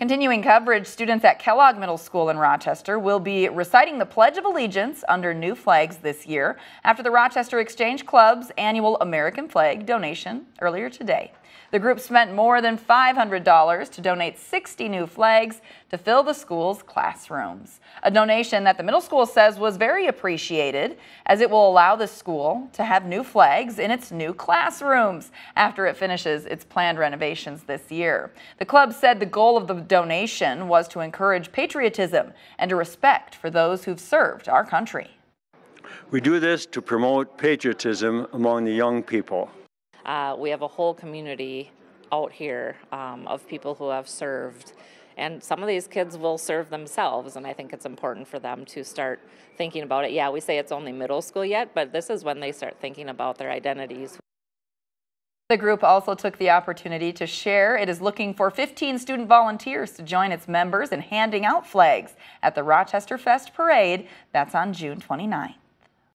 Continuing coverage, students at Kellogg Middle School in Rochester will be reciting the Pledge of Allegiance under new flags this year after the Rochester Exchange Club's annual American flag donation earlier today. The group spent more than $500 to donate 60 new flags to fill the school's classrooms. A donation that the middle school says was very appreciated as it will allow the school to have new flags in its new classrooms after it finishes its planned renovations this year. The club said the goal of the donation was to encourage patriotism and a respect for those who've served our country. We do this to promote patriotism among the young people. Uh, we have a whole community out here um, of people who have served. And some of these kids will serve themselves, and I think it's important for them to start thinking about it. Yeah, we say it's only middle school yet, but this is when they start thinking about their identities. The group also took the opportunity to share it is looking for 15 student volunteers to join its members in handing out flags at the Rochester Fest Parade. That's on June 29th.